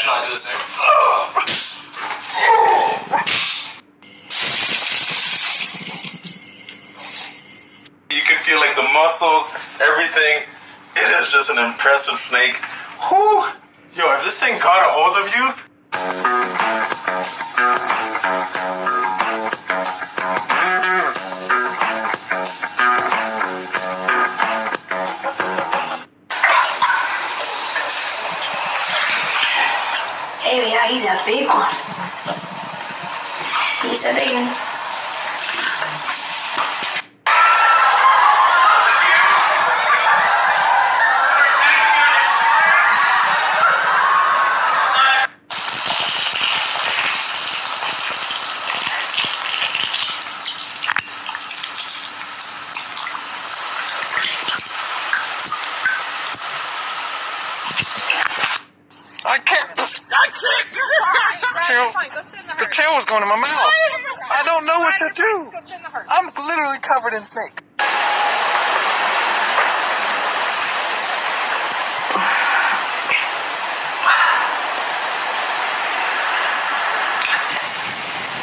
professional. I do the same. You can feel like the muscles, everything. It is just an impressive snake. Whew. Yo, if this thing got a hold of you, Hey, yeah, he's a big one. He's a big one. I can't. Tail, the tail was going in my mouth. I don't know what to do. I'm literally covered in snake.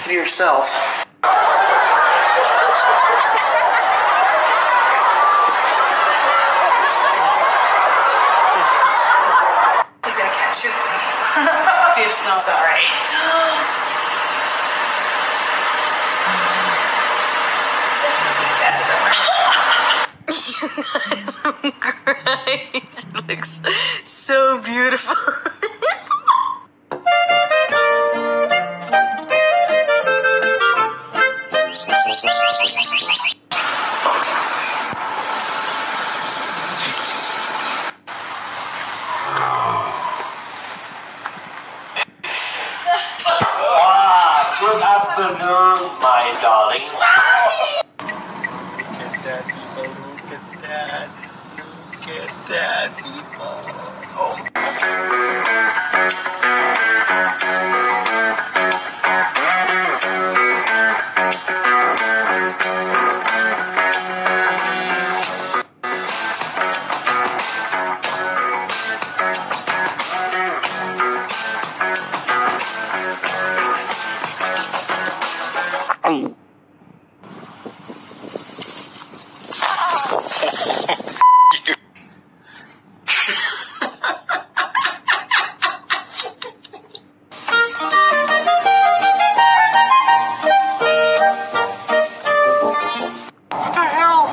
Yourself. Dude, it's not sorry. Afternoon, my darling. Look at that, people. Look at that. Look at that, people. What the hell?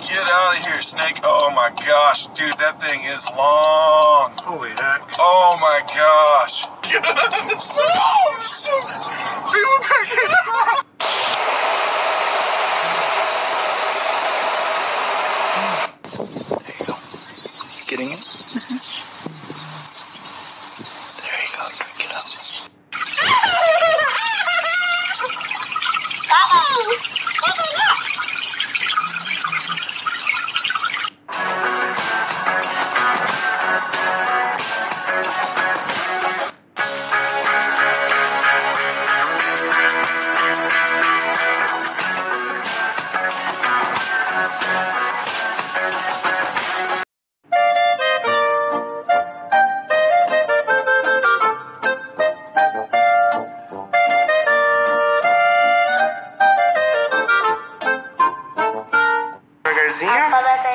Get out of here, snake. Oh my gosh, dude, that thing is long. Holy heck. Oh my gosh. oh, shoot. People back here. Getting it? There you go, drink it up. Devagarzinho. Cobra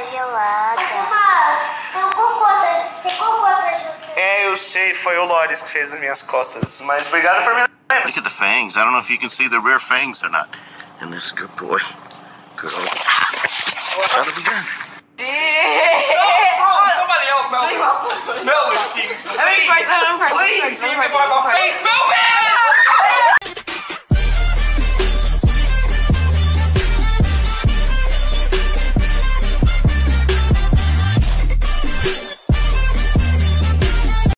tá gelada. Tem cocô, tem cocô atrás de você. É, eu sei, foi o Loris que fez nas minhas costas. Mas obrigado por me lembrar. Look at the fangs. I don't know if you can see the rear fangs or not. And this good boy. Good old. Of the gun. Somebody else, Melvin. Melvin, on please, you can wipe my face.